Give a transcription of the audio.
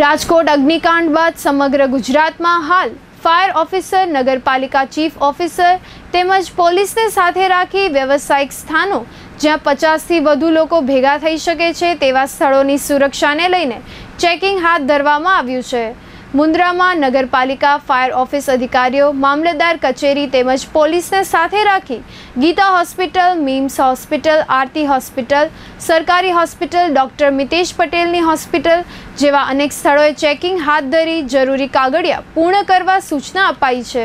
રાજકોટ અગ્નિકાંડ બાદ સમગ્ર ગુજરાતમાં હાલ ફાયર ઓફિસર, નગરપાલિકા ચીફ ઓફિસર તેમજ પોલીસને સાથે રાખી વ્યવસાયિક સ્થાનો જ્યાં પચાસથી વધુ લોકો ભેગા થઈ શકે છે તેવા સ્થળોની સુરક્ષાને લઈને ચેકિંગ હાથ ધરવામાં આવ્યું છે. મુન્દ્રામાં નગરપાલિકા ફાયર ઓફિસ અધિકારીઓ, મામલતદાર કચેરી તેમજ પોલીસને સાથે રાખી Geeta hospital, MIMS hospital, Aarti hospital, સરકારી હોસ્પિટલ, ડૉક્ટર મિતેશ પટેલની હોસ્પિટલ જેવા અનેક સ્થળોએ ચેકિંગ હાથ ધરી જરૂરી કાગળિયા પૂર્ણ કરવા સૂચના અપાઈ છે.